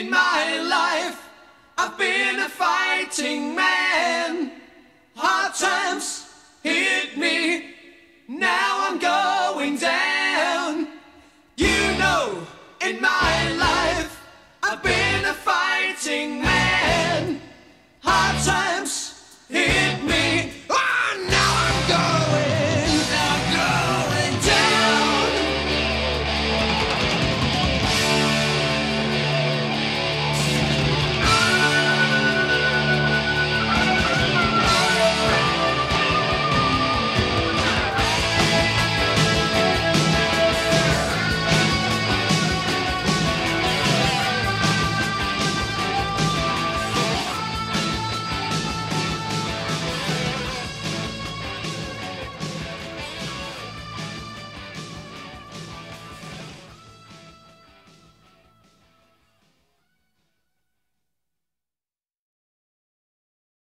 in my life. I've been a fighting man. Hard times hit me. Now I'm going down. You know, in my life, I've been a fighting man.